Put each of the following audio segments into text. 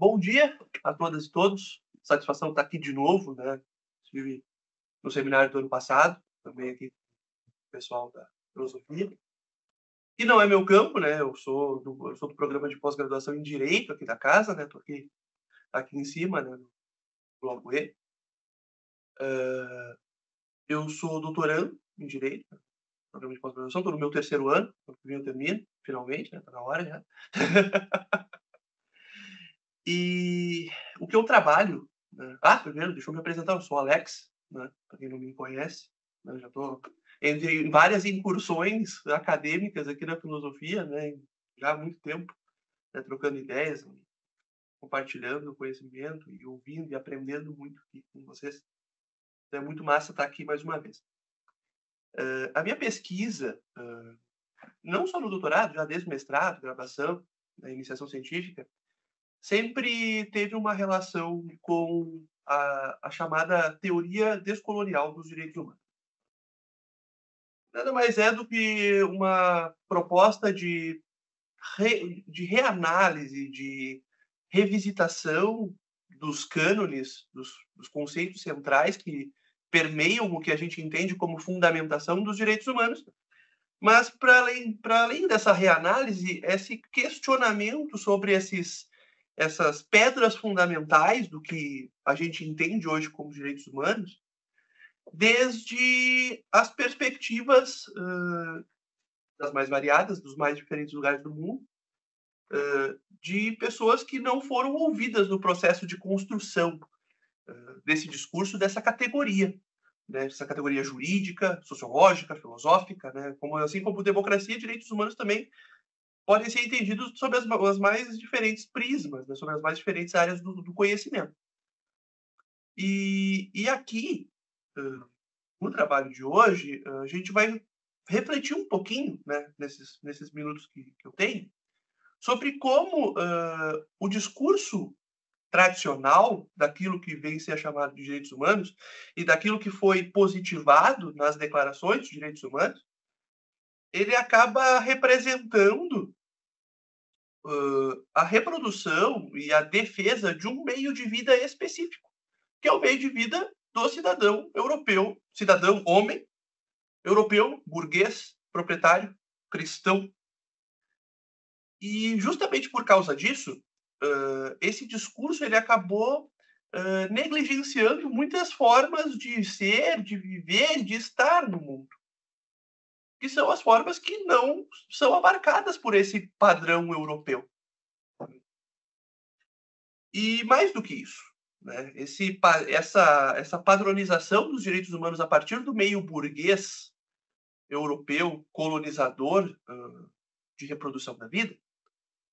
bom dia a todas e todos. Satisfação estar aqui de novo, né? Estive no seminário do ano passado, também aqui com o pessoal da filosofia. E não é meu campo, né? Eu sou do, eu sou do programa de pós-graduação em Direito aqui da casa, né? Estou aqui, aqui em cima, né? No bloco E. Uh, eu sou doutorando em Direito, programa de pós-graduação, estou no meu terceiro ano, eu termino, finalmente, né? Tá na hora já. E o que eu trabalho. Né? Ah, primeiro, deixa eu me apresentar. Eu sou Alex, né? para quem não me conhece. Né? Já estou em várias incursões acadêmicas aqui na filosofia, né? já há muito tempo, né? trocando ideias, compartilhando conhecimento e ouvindo e aprendendo muito aqui com vocês. É muito massa estar aqui mais uma vez. Uh, a minha pesquisa, uh, não só no doutorado, já desde o mestrado, graduação, na iniciação científica, sempre teve uma relação com a, a chamada teoria descolonial dos direitos humanos. Nada mais é do que uma proposta de, re, de reanálise, de revisitação dos cânones, dos, dos conceitos centrais que permeiam o que a gente entende como fundamentação dos direitos humanos, mas para além, além dessa reanálise, esse questionamento sobre esses essas pedras fundamentais do que a gente entende hoje como direitos humanos, desde as perspectivas uh, das mais variadas, dos mais diferentes lugares do mundo, uh, de pessoas que não foram ouvidas no processo de construção uh, desse discurso, dessa categoria, né, essa categoria jurídica, sociológica, filosófica, né, como, assim como democracia e direitos humanos também podem ser entendidos sob as, as mais diferentes prismas, né, sobre as mais diferentes áreas do, do conhecimento. E, e aqui, uh, no trabalho de hoje, uh, a gente vai refletir um pouquinho, né, nesses, nesses minutos que, que eu tenho, sobre como uh, o discurso tradicional daquilo que vem ser chamado de direitos humanos e daquilo que foi positivado nas declarações de direitos humanos, ele acaba representando uh, a reprodução e a defesa de um meio de vida específico, que é o meio de vida do cidadão europeu, cidadão homem, europeu, burguês, proprietário, cristão. E justamente por causa disso, uh, esse discurso ele acabou uh, negligenciando muitas formas de ser, de viver, de estar no mundo que são as formas que não são abarcadas por esse padrão europeu. E mais do que isso, né, esse, essa, essa padronização dos direitos humanos a partir do meio burguês europeu, colonizador de reprodução da vida,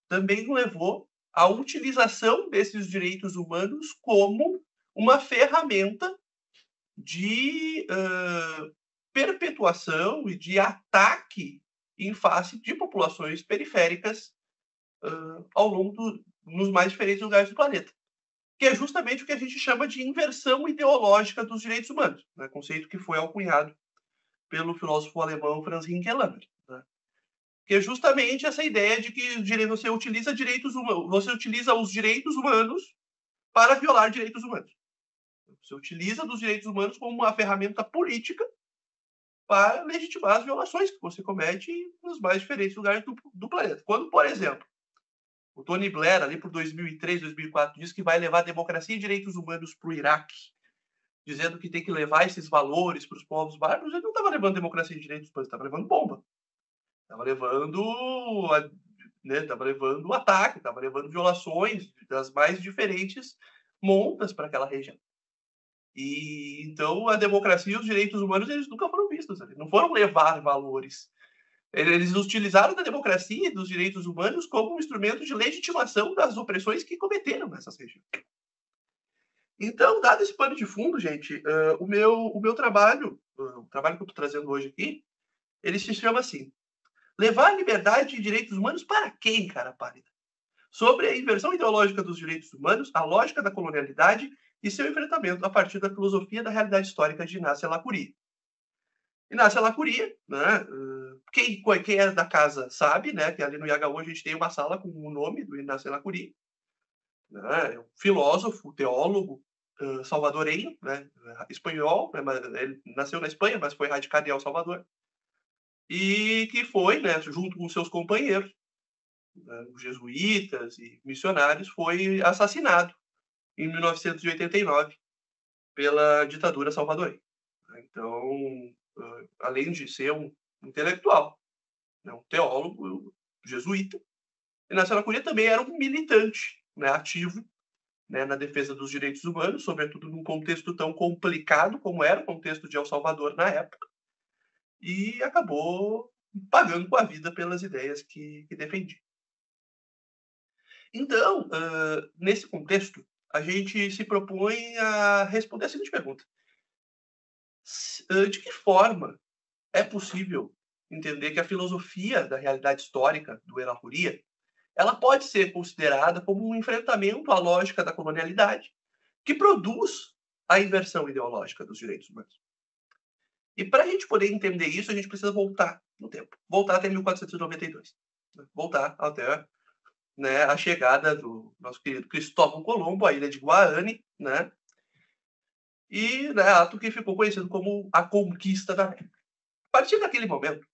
também levou à utilização desses direitos humanos como uma ferramenta de uh, perpetuação e de ataque em face de populações periféricas uh, ao longo do, nos mais diferentes lugares do planeta, que é justamente o que a gente chama de inversão ideológica dos direitos humanos, né? conceito que foi alcunhado pelo filósofo alemão Franz Hinkelammer, né? que é justamente essa ideia de que você utiliza direitos humanos, você utiliza os direitos humanos para violar direitos humanos. Você utiliza dos direitos humanos como uma ferramenta política para legitimar as violações que você comete nos mais diferentes lugares do, do planeta. Quando, por exemplo, o Tony Blair, ali por 2003, 2004, diz que vai levar democracia e direitos humanos para o Iraque, dizendo que tem que levar esses valores para os povos bárbaros, ele não estava levando democracia e direitos humanos, estava levando bomba. Estava levando, né, levando ataque, estava levando violações das mais diferentes montas para aquela região. E então a democracia e os direitos humanos eles nunca foram vistos, não foram levar valores. Eles utilizaram da democracia e dos direitos humanos como um instrumento de legitimação das opressões que cometeram nessas regiões. Então, dado esse pano de fundo, gente, uh, o, meu, o meu trabalho, uh, o trabalho que eu estou trazendo hoje aqui, ele se chama assim: Levar liberdade e direitos humanos para quem, cara pálida? Sobre a inversão ideológica dos direitos humanos, a lógica da colonialidade e seu enfrentamento a partir da filosofia da realidade histórica de Inácio Lacuria. Inácio Lacuria, né, quem, quem é da casa sabe, né, que ali no IHU a gente tem uma sala com o nome do Inácio Lacuria. né, um filósofo, teólogo salvadorenho, né, espanhol, né, ele nasceu na Espanha, mas foi radicado em El Salvador, e que foi, né, junto com seus companheiros, né, jesuítas e missionários, foi assassinado em 1989 pela ditadura salvadorenha. Então, uh, além de ser um intelectual, né, um teólogo jesuíta, Inácio Aracuria também era um militante né, ativo né, na defesa dos direitos humanos, sobretudo num contexto tão complicado como era o contexto de El Salvador na época, e acabou pagando com a vida pelas ideias que, que defendia. Então, uh, nesse contexto, a gente se propõe a responder a seguinte pergunta: de que forma é possível entender que a filosofia da realidade histórica do Erahuria ela pode ser considerada como um enfrentamento à lógica da colonialidade que produz a inversão ideológica dos direitos humanos. E para a gente poder entender isso, a gente precisa voltar no tempo, voltar até 1492, né? voltar até né, a chegada do nosso querido Cristóvão Colombo à ilha de Guarani, né, e né, ato que ficou conhecido como a conquista da América. A partir daquele momento,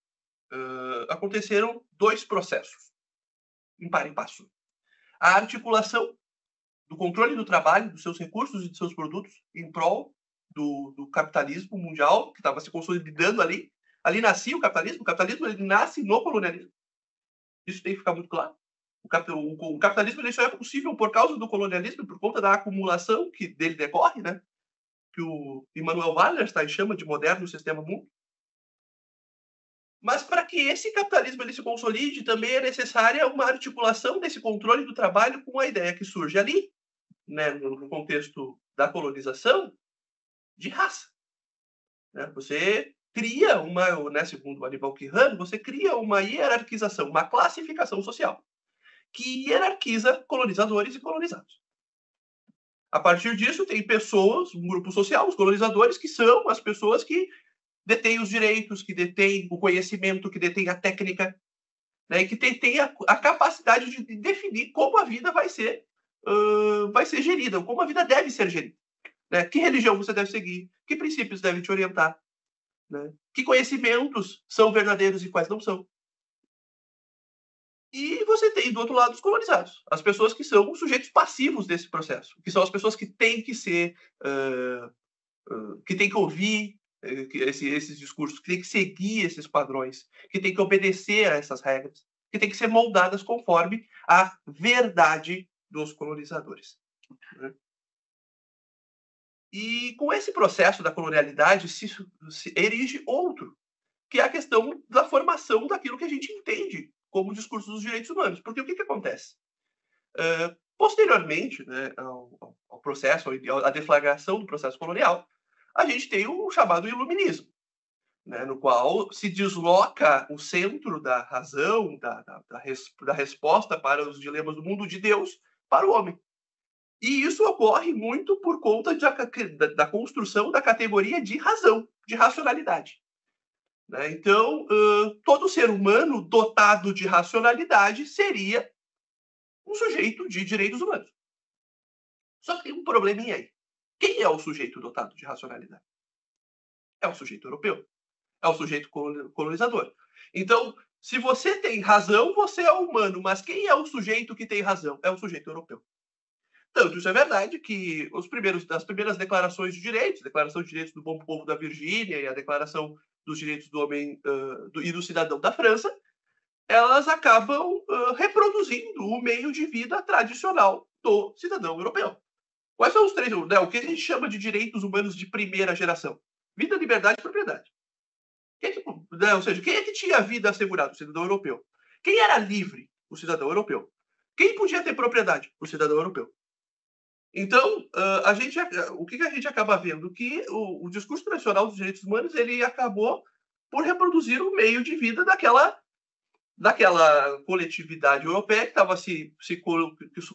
uh, aconteceram dois processos, em par e passo. A articulação do controle do trabalho, dos seus recursos e de seus produtos em prol do, do capitalismo mundial, que estava se consolidando ali. Ali nascia o capitalismo, o capitalismo ele nasce no colonialismo. Isso tem que ficar muito claro. O, cap, o, o capitalismo ele só é possível por causa do colonialismo, por conta da acumulação que dele decorre, né? que o Immanuel Wallerstein chama de moderno sistema mundo. Mas para que esse capitalismo ele se consolide, também é necessária uma articulação desse controle do trabalho com a ideia que surge ali, né, no contexto da colonização, de raça. Né? Você cria uma, né, segundo o Aníbal Quirrano, você cria uma hierarquização, uma classificação social que hierarquiza colonizadores e colonizados. A partir disso, tem pessoas, um grupo social, os colonizadores, que são as pessoas que detêm os direitos, que detêm o conhecimento, que detêm a técnica, né, e que têm a, a, capacidade de definir como a vida vai ser, uh, vai ser gerida, como a vida deve ser gerida. Né? Que religião você deve seguir, que princípios devem te orientar, né? que conhecimentos são verdadeiros e quais não são. E você tem do outro lado os colonizados, as pessoas que são os sujeitos passivos desse processo, que são as pessoas que têm que ser, uh, uh, que têm que ouvir uh, esse, esses discursos, que têm que seguir esses padrões, que têm que obedecer a essas regras, que têm que ser moldadas conforme a verdade dos colonizadores. Né? E com esse processo da colonialidade se, se erige outro, que é a questão da formação daquilo que a gente entende como o discurso dos direitos humanos. Porque o que, que acontece? Uh, posteriormente né, ao, ao, processo, à deflagração do processo colonial, a gente tem o chamado iluminismo, né, no qual se desloca o centro da razão, da, da, da, res, da resposta para os dilemas do mundo de Deus para o homem. E isso ocorre muito por conta de, da, da construção da categoria de razão, de racionalidade. Né? Então, uh, todo ser humano dotado de racionalidade seria um sujeito de direitos humanos. Só que tem um probleminha aí. Quem é o sujeito dotado de racionalidade? É o sujeito europeu. É o sujeito colonizador. Então, se você tem razão, você é humano. Mas quem é o sujeito que tem razão? É o sujeito europeu. Tanto isso é verdade que os primeiros, as primeiras declarações de direitos, a Declaração de Direitos do Bom Povo da Virgínia e a Declaração dos Direitos do Homem uh, do, e do Cidadão da França, elas acabam uh, reproduzindo o meio de vida tradicional do cidadão europeu. Quais são os três? Né, o que a gente chama de direitos humanos de primeira geração? Vida, liberdade e propriedade. É que, né, ou seja, quem é que tinha a vida assegurada? O cidadão europeu. Quem era livre? O cidadão europeu. Quem podia ter propriedade? O cidadão europeu. Então, a gente, o que, a gente acaba vendo? Que o, o, discurso tradicional dos direitos humanos ele acabou por reproduzir o meio de vida daquela, daquela coletividade europeia que estava se, se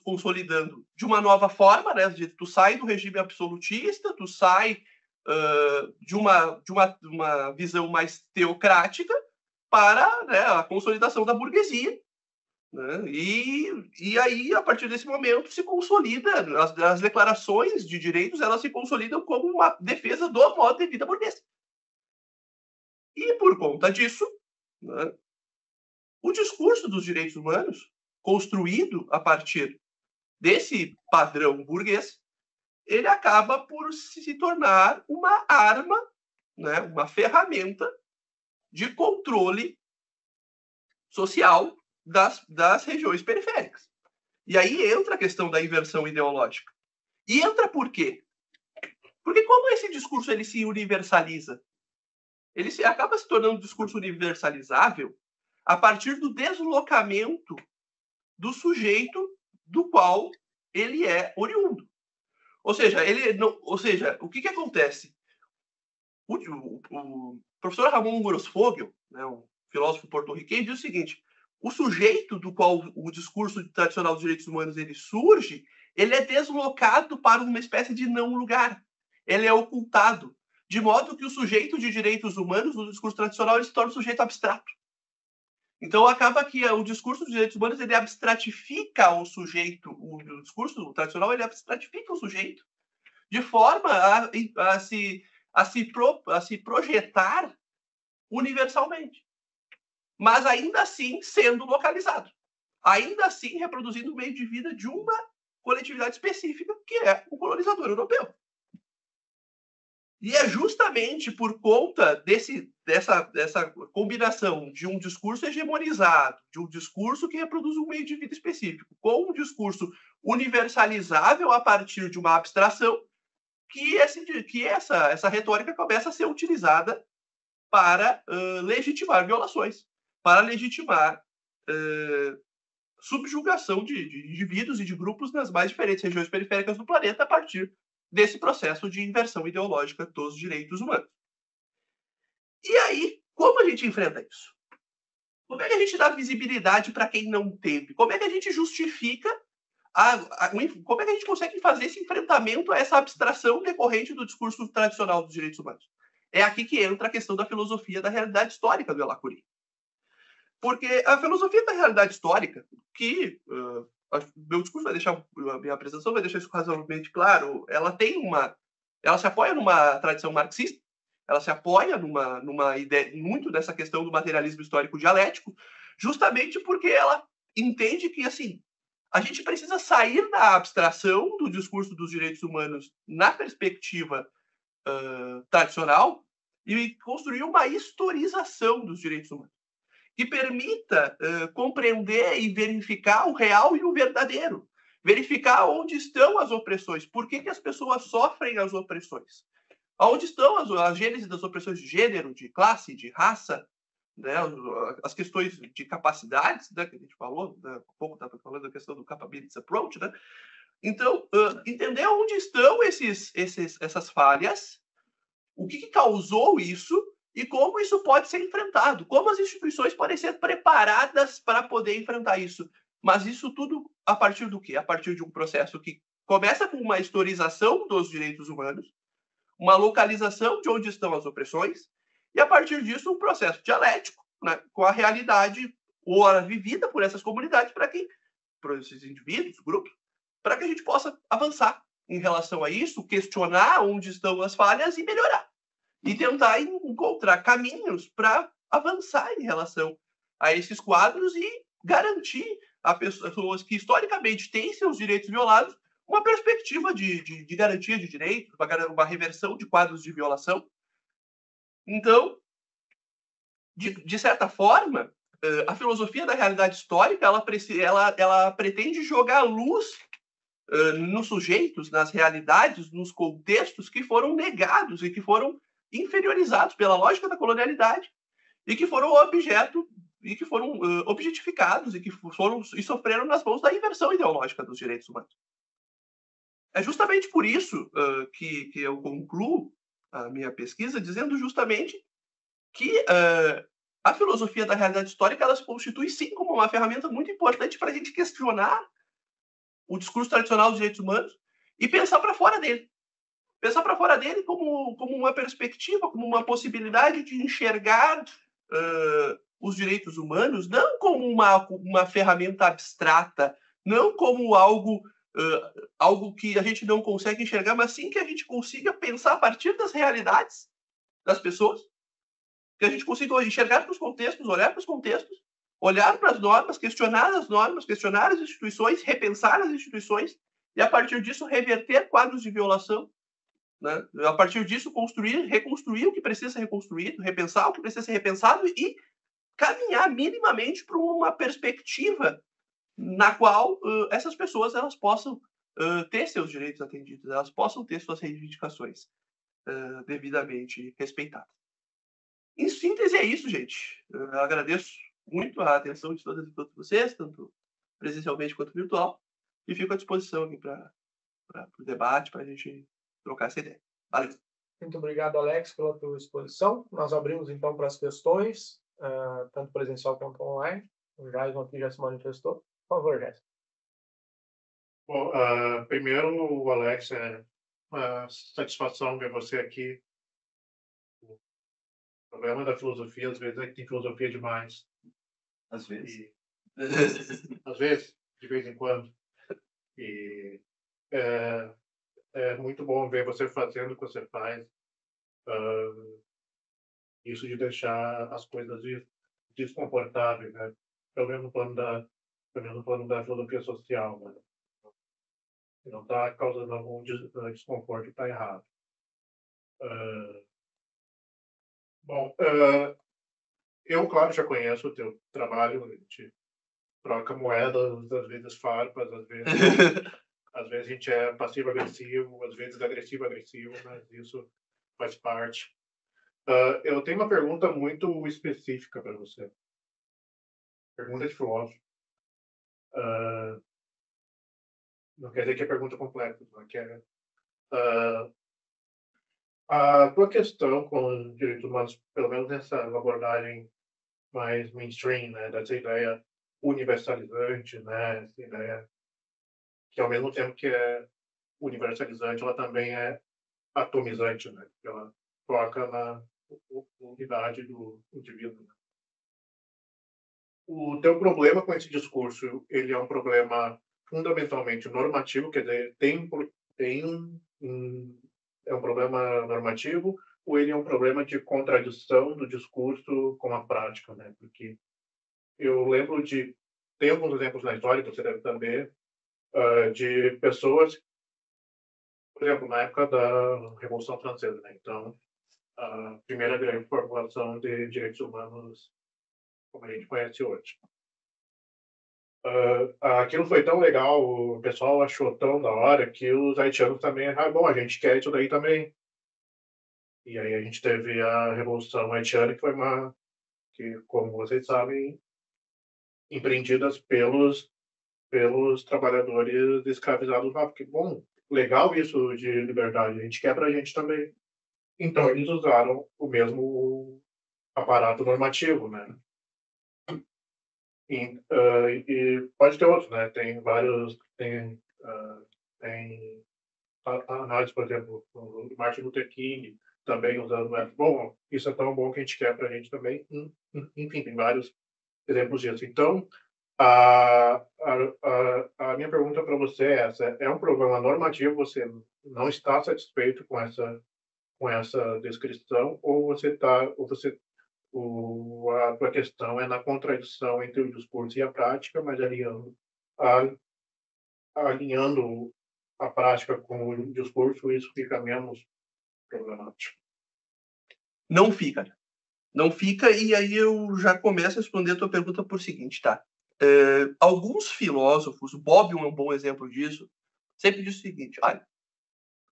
consolidando de uma nova forma, né? Tu sai do regime absolutista, tu sai uh, de, uma, de, uma, uma visão mais teocrática para né, a consolidação da burguesia, Né? E, e aí, a partir desse momento, se consolida, as, as declarações de direitos, elas se consolidam como uma defesa do modo de vida burguês. E, por conta disso, né, o discurso dos direitos humanos, construído a partir desse padrão burguês, ele acaba por se tornar uma arma, né, uma ferramenta de controle social das, das regiões periféricas. E aí entra a questão da inversão ideológica. E entra por quê? Porque como esse discurso ele se universaliza, ele se, acaba se tornando um discurso universalizável a partir do deslocamento do sujeito do qual ele é oriundo. Ou seja, ele não, ou seja, o que, que acontece? O, o, o professor Ramon Grosfogel, né, um filósofo porto-riquenho, diz o seguinte: o sujeito do qual o discurso tradicional dos direitos humanos ele surge, ele é deslocado para uma espécie de não lugar. Ele é ocultado, de modo que o sujeito de direitos humanos no discurso tradicional ele se torna um sujeito abstrato. Então acaba que o discurso dos direitos humanos ele abstratifica o sujeito, o, discurso tradicional ele abstratifica o sujeito de forma a, a se, a, se pro, a se projetar universalmente mas ainda assim sendo localizado. Ainda assim reproduzindo o meio de vida de uma coletividade específica, que é o colonizador europeu. E é justamente por conta desse, dessa, dessa combinação de um discurso hegemonizado, de um discurso que reproduz um meio de vida específico, com um discurso universalizável a partir de uma abstração, que, esse, que essa, essa retórica começa a ser utilizada para uh, legitimar violações para legitimar uh, subjugação de, de, indivíduos e de grupos nas mais diferentes regiões periféricas do planeta a partir desse processo de inversão ideológica dos direitos humanos. E aí, como a gente enfrenta isso? Como é que a gente dá visibilidade para quem não teve? Como é que a gente justifica a, a, como é que a gente consegue fazer esse enfrentamento a essa abstração decorrente do discurso tradicional dos direitos humanos? É aqui que entra a questão da filosofia da realidade histórica do Elacuri. Porque a filosofia da realidade histórica, que uh, meu discurso vai deixar, a minha apresentação vai deixar isso razoavelmente claro, ela tem uma. Ela se apoia numa tradição marxista, ela se apoia numa, numa ideia, muito dessa questão do materialismo histórico dialético, justamente porque ela entende que, assim, a gente precisa sair da abstração do discurso dos direitos humanos na perspectiva uh, tradicional e construir uma historização dos direitos humanos que permita uh, compreender e verificar o real e o verdadeiro. Verificar onde estão as opressões, por que, que as pessoas sofrem as opressões. Onde estão as, a gênese das opressões de gênero, de classe, de raça, né, as questões de capacidades, né, que a gente falou, né, pouco estava falando da questão do capabilities approach, né? Então, uh, entender onde estão esses, esses, essas falhas, o que, que causou isso e como isso pode ser enfrentado, como as instituições podem ser preparadas para poder enfrentar isso. Mas isso tudo a partir do quê? A partir de um processo que começa com uma historização dos direitos humanos, uma localização de onde estão as opressões, e a partir disso um processo dialético né, com a realidade ora vivida por essas comunidades para que, por esses indivíduos, grupos, para que a gente possa avançar em relação a isso, questionar onde estão as falhas e melhorar e tentar encontrar caminhos para avançar em relação a esses quadros e garantir a pessoas que historicamente têm seus direitos violados uma perspectiva de, de, de garantia de direitos, uma, uma, reversão de quadros de violação. Então, de, de certa forma, a filosofia da realidade histórica ela, ela, ela pretende jogar luz uh, nos sujeitos, nas realidades, nos contextos que foram negados e que foram inferiorizados pela lógica da colonialidade e que foram objeto e que foram uh, objetificados e que foram e sofreram nas mãos da inversão ideológica dos direitos humanos. É justamente por isso uh, que, que eu concluo a minha pesquisa dizendo justamente que uh, a filosofia da realidade histórica ela se constitui sim como uma ferramenta muito importante para a gente questionar o discurso tradicional dos direitos humanos e pensar para fora dele pensar para fora dele como, como uma perspectiva, como uma possibilidade de enxergar uh, os direitos humanos não como uma, uma ferramenta abstrata, não como algo, uh, algo que a gente não consegue enxergar, mas sim que a gente consiga pensar a partir das realidades das pessoas, que a gente consiga enxergar para os contextos, olhar para os contextos, olhar para as normas, questionar as normas, questionar as instituições, repensar as instituições e a partir disso reverter quadros de violação, né? A partir disso construir, reconstruir o que precisa ser reconstruído, repensar o que precisa ser repensado e caminhar minimamente para uma perspectiva na qual uh, essas pessoas elas possam uh, ter seus direitos atendidos, elas possam ter suas reivindicações uh, devidamente respeitadas. Em síntese é isso, gente. Eu agradeço muito a atenção de todas e todos vocês, tanto presencialmente quanto virtual, e fico à disposição aqui para o debate, para a gente trocar essa ideia. Valeu! Muito obrigado, Alex, pela tua exposição. Nós abrimos então para as questões, uh, tanto presencial quanto online. O Jason aqui já se manifestou. Por favor, Jason. Bom, uh, primeiro, o Alex, é uma satisfação ver você aqui o problema da filosofia, às vezes, é que tem filosofia demais. Às vezes. E, às vezes, de vez em quando. E é, é muito bom ver você fazendo o que você faz. Uh, isso de deixar as coisas desconfortáveis, né? Pelo menos no plano da, pelo menos no plano da filosofia social, né? não está causando algum desconforto, está errado. Uh, Bom, uh, eu, claro, já conheço o teu trabalho, a gente troca moedas, às vezes farpas, às vezes, às vezes a gente é passivo-agressivo, às vezes agressivo-agressivo, mas isso faz parte. Uh, eu tenho uma pergunta muito específica para você. Pergunta de filósofo. Uh, não quer dizer que é pergunta complexa, não quer. Uh, a tua questão com os direitos humanos, pelo menos nessa abordagem mais mainstream, né, dessa ideia universalizante, né, essa ideia que ao mesmo tempo que é universalizante, ela também é atomizante, né, ela toca na unidade do indivíduo. Né. O teu problema com esse discurso, ele é um problema fundamentalmente normativo, quer dizer, tem, tem um, é um problema normativo ou ele é um problema de contradição do discurso com a prática, né? Porque eu lembro de tem alguns exemplos na história que você deve saber de pessoas, por exemplo, na época da Revolução Francesa, né? Então, a primeira grande formulação de direitos humanos como a gente conhece hoje. Uh, aquilo foi tão legal, o pessoal achou tão da hora que os haitianos também, ah, bom, a gente quer isso daí também. E aí a gente teve a Revolução Haitiana, que foi uma, que, como vocês sabem, empreendidas pelos, pelos trabalhadores escravizados lá. Porque, bom, legal isso de liberdade, a gente quer pra gente também. Então eles usaram o mesmo aparato normativo, né? E, uh, e pode ter outros, né? Tem vários, tem, uh, tem análise, por exemplo, o Martin Luther King também usando método. Bom, isso é tão bom que a gente quer para a gente também. Enfim, tem vários exemplos disso. Então, a, a, a, minha pergunta para você é essa: é um problema normativo? Você não está satisfeito com essa com essa descrição ou você está ou você o, a tua questão é na contradição entre o discurso e a prática, mas alinhando a, alinhando a prática com o discurso, isso fica menos problemático. Não fica. Não fica, e aí eu já começo a responder a tua pergunta por seguinte, tá? É, alguns filósofos, Bob é um bom exemplo disso, sempre diz o seguinte: olha,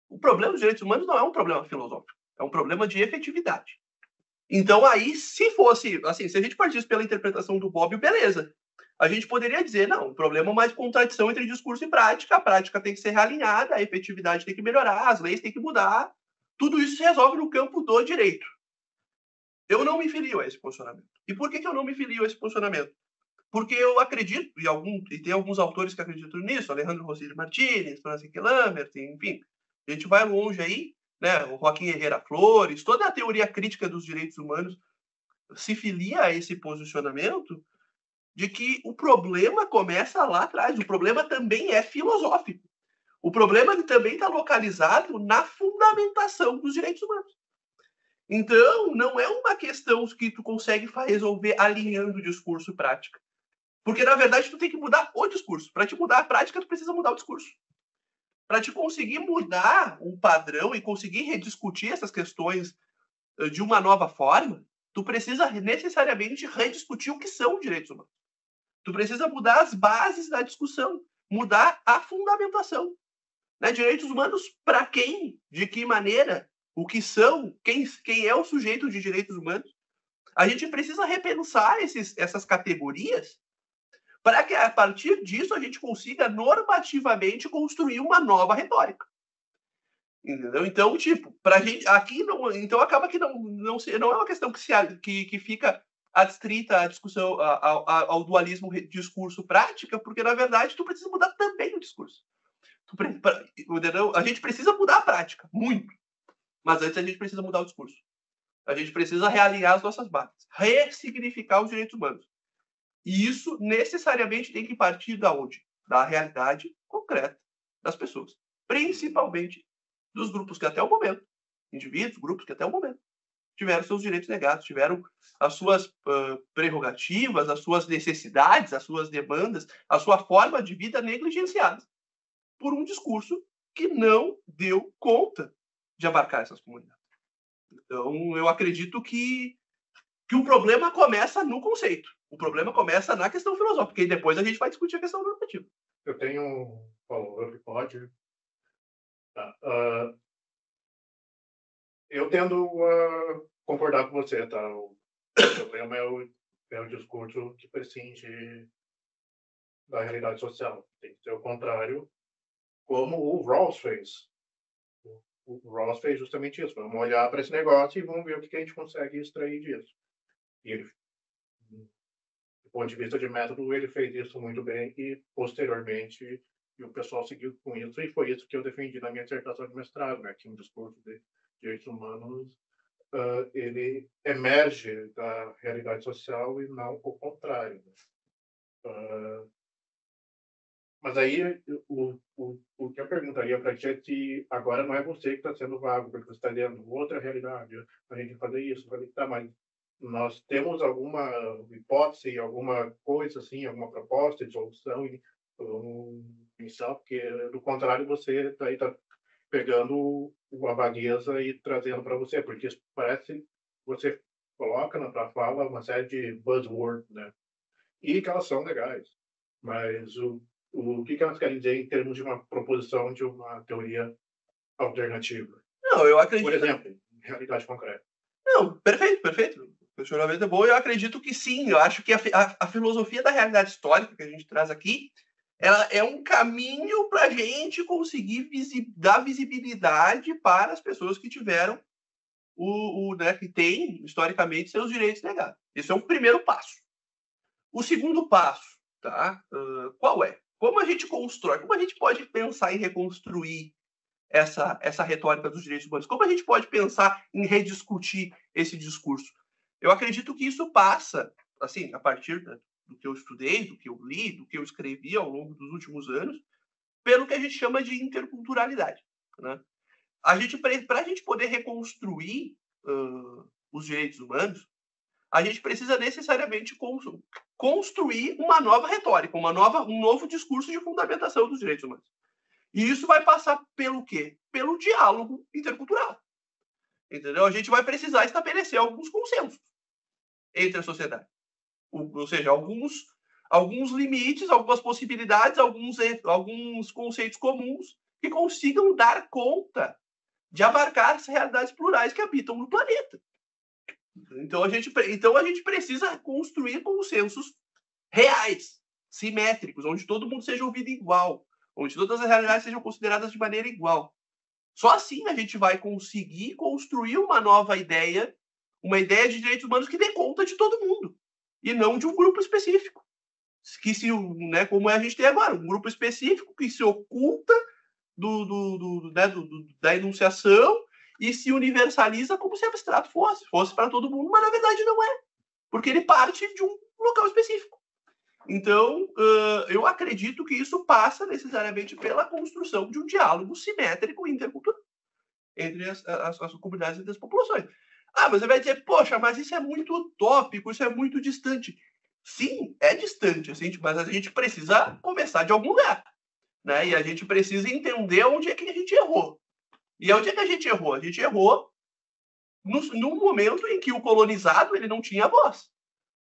o problema dos direitos humanos não é um problema filosófico, é um problema de efetividade. Então, aí, se fosse, assim, se a gente partisse pela interpretação do Bob, beleza. A gente poderia dizer, não, o problema é mais contradição entre discurso e prática, a prática tem que ser realinhada, a efetividade tem que melhorar, as leis têm que mudar, tudo isso se resolve no campo do direito. Eu não me filio a esse posicionamento. E por que, que eu não me filio a esse posicionamento? Porque eu acredito, e, algum, e tem alguns autores que acreditam nisso, Alejandro Rossini Martinez, Francis Lambert, enfim, a gente vai longe aí, né, o Joaquim Herrera Flores, toda a teoria crítica dos direitos humanos se filia a esse posicionamento de que o problema começa lá atrás. O problema também é filosófico. O problema também está localizado na fundamentação dos direitos humanos. Então, não é uma questão que tu consegue resolver alinhando discurso e prática. Porque, na verdade, tu tem que mudar o discurso. Para te mudar a prática, tu precisa mudar o discurso. Para te conseguir mudar o padrão e conseguir rediscutir essas questões eh, de uma nova forma, tu precisa necessariamente rediscutir o que são direitos humanos. Tu precisa mudar as bases da discussão, mudar a fundamentação. Né? Direitos humanos para quem? De que maneira? O que são? Quem, quem é o sujeito de direitos humanos? A gente precisa repensar esses, essas categorias para que a partir disso a gente consiga normativamente construir uma nova retórica. Entendeu? Então, tipo, para gente aqui não, então acaba que não não, não é uma questão que se que, que fica adstrita à discussão ao, ao dualismo discurso prática, porque na verdade tu precisa mudar também o discurso. Tu, entendeu? A gente precisa mudar a prática, muito. Mas antes a gente precisa mudar o discurso. A gente precisa realinhar as nossas bases, ressignificar os direitos humanos. E isso necessariamente tem que partir da onde? Da realidade concreta das pessoas, principalmente dos grupos que até o momento, indivíduos, grupos que até o momento tiveram seus direitos negados, tiveram as suas uh, prerrogativas, as suas necessidades, as suas demandas, a sua forma de vida negligenciadas por um discurso que não deu conta de abarcar essas comunidades. Então, eu acredito que, que o problema começa no conceito. O problema começa na questão filosófica, e depois a gente vai discutir a questão normativa. Eu tenho um follow-up, pode? Tá. Uh, eu tendo a concordar com você, tá? O problema é o, é o discurso que prescinde da realidade social. Tem que ser o contrário, como o Rawls fez. O Rawls fez justamente isso. Vamos olhar para esse negócio e vamos ver o que, que a gente consegue extrair disso. E ele ponto de vista de método, ele fez isso muito bem e, posteriormente, e o pessoal seguiu com isso. E foi isso que eu defendi na minha dissertação de mestrado, né? que um discurso de direitos humanos uh, ele emerge da realidade social e não o contrário. Né? Uh, mas aí, o, o, o que eu perguntaria para ti é se agora não é você que está sendo vago, porque você está lendo outra realidade, a gente fazer isso. Falei, tá, mas nós temos alguma hipótese, alguma coisa assim, alguma proposta de solução inicial, porque do contrário você está aí tá pegando a vagueza e trazendo para você, porque parece você coloca na tua fala uma série de buzzwords, né? E que elas são legais, mas o, o que, que elas querem dizer em termos de uma proposição de uma teoria alternativa? Não, eu acredito. Por exemplo, realidade concreta. Não, perfeito, perfeito questionamento é bom. Eu acredito que sim. Eu acho que a, a, a, filosofia da realidade histórica que a gente traz aqui, ela é um caminho para a gente conseguir visi dar visibilidade para as pessoas que tiveram o, o né, que têm historicamente seus direitos negados. Esse é um primeiro passo. O segundo passo, tá? Uh, qual é? Como a gente constrói? Como a gente pode pensar em reconstruir essa, essa retórica dos direitos humanos? Como a gente pode pensar em rediscutir esse discurso? Eu acredito que isso passa, assim, a partir do que eu estudei, do que eu li, do que eu escrevi ao longo dos últimos anos, pelo que a gente chama de interculturalidade. Né? A gente, para a gente poder reconstruir uh, os direitos humanos, a gente precisa necessariamente construir uma nova retórica, uma nova, um novo discurso de fundamentação dos direitos humanos. E isso vai passar pelo quê? Pelo diálogo intercultural. Entendeu? A gente vai precisar estabelecer alguns consensos entre a sociedade. Ou seja, alguns, alguns limites, algumas possibilidades, alguns, alguns conceitos comuns que consigam dar conta de abarcar as realidades plurais que habitam no planeta. Então a gente, então a gente precisa construir consensos reais, simétricos, onde todo mundo seja ouvido igual, onde todas as realidades sejam consideradas de maneira igual. Só assim a gente vai conseguir construir uma nova ideia, uma ideia de direitos humanos que dê conta de todo mundo e não de um grupo específico. Que se, né, como a gente tem agora, um grupo específico que se oculta do, do, do, né, do, da enunciação e se universaliza como se abstrato fosse, fosse para todo mundo, mas na verdade não é. porque ele parte de um local específico. Então, uh, eu acredito que isso passa necessariamente pela construção de um diálogo simétrico intercultural entre as, as, as comunidades e as populações. Ah, você vai dizer, poxa, mas isso é muito utópico, isso é muito distante. Sim, é distante, assim, mas a gente precisa começar de algum lugar. Né? E a gente precisa entender onde é que a gente errou. E onde é que a gente errou? A gente errou no, no momento em que o colonizado ele não tinha voz.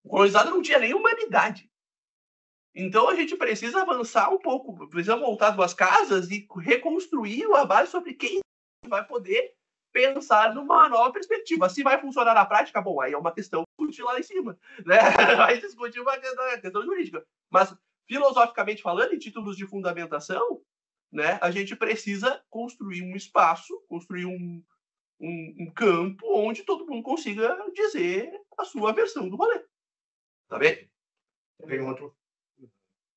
O colonizado não tinha nem humanidade. Então a gente precisa avançar um pouco, precisa voltar duas casas e reconstruir a base sobre quem vai poder pensar numa nova perspectiva. Se vai funcionar na prática, bom, aí é uma questão discutir lá em cima, né? Vai discutir uma questão, jurídica. Mas filosoficamente falando, em títulos de fundamentação, né, a gente precisa construir um espaço, construir um, um, um campo onde todo mundo consiga dizer a sua versão do rolê. Tá bem? Tem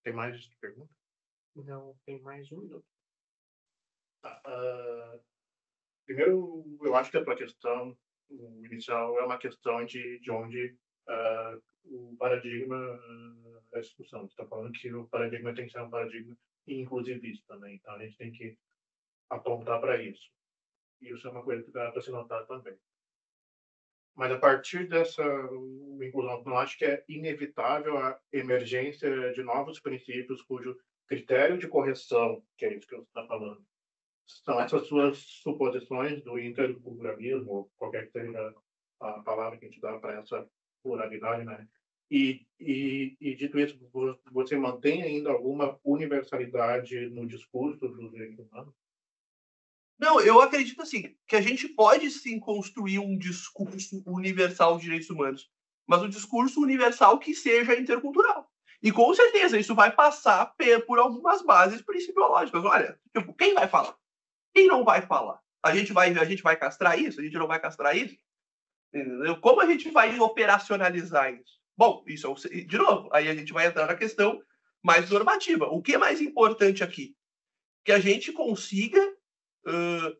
tem mais pergunta? Não, tem mais um minuto. Tá, uh, primeiro, eu acho que a tua questão inicial é uma questão de, de onde uh, o paradigma da discussão. Você está falando que o paradigma tem que ser um paradigma inclusivista, né? Então a gente tem que apontar para isso. E isso é uma coisa que dá para se notar também. Mas a partir dessa inclusão, que é inevitável a emergência de novos princípios cujo critério de correção, que é isso que você está falando, são essas suas suposições do interculturalismo, ou qualquer que seja a palavra que a gente dá para essa pluralidade, né? E, e, e, dito isso, você mantém ainda alguma universalidade no discurso dos direitos humanos? Não, eu acredito assim, que a gente pode sim construir um discurso universal de direitos humanos, mas um discurso universal que seja intercultural. E com certeza isso vai passar por algumas bases principiológicas. Olha, tipo, quem vai falar? Quem não vai falar? A gente vai, a gente vai castrar isso? A gente não vai castrar isso? Entendeu? Como a gente vai operacionalizar isso? Bom, isso é, de novo, aí a gente vai entrar na questão mais normativa. O que é mais importante aqui? Que a gente consiga uh,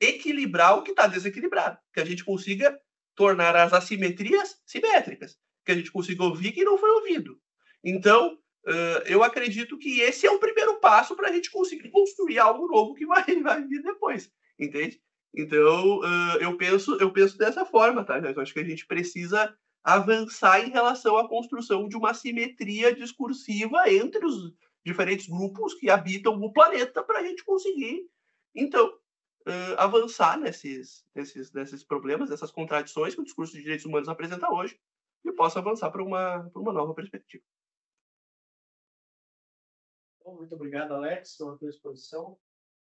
equilibrar o que está desequilibrado, que a gente consiga tornar as assimetrias simétricas, que a gente consiga ouvir quem não foi ouvido. Então, uh, eu acredito que esse é o primeiro passo para a gente conseguir construir algo novo que vai, vai vir depois, entende? Então, uh, eu penso eu penso dessa forma, tá? Eu acho que a gente precisa avançar em relação à construção de uma simetria discursiva entre os diferentes grupos que habitam o planeta para a gente conseguir então, uh, avançar nesses, nesses, nesses problemas, nessas contradições que o discurso de direitos humanos apresenta hoje, e possa avançar para uma, uma nova perspectiva. Muito obrigado, Alex, pela tua exposição.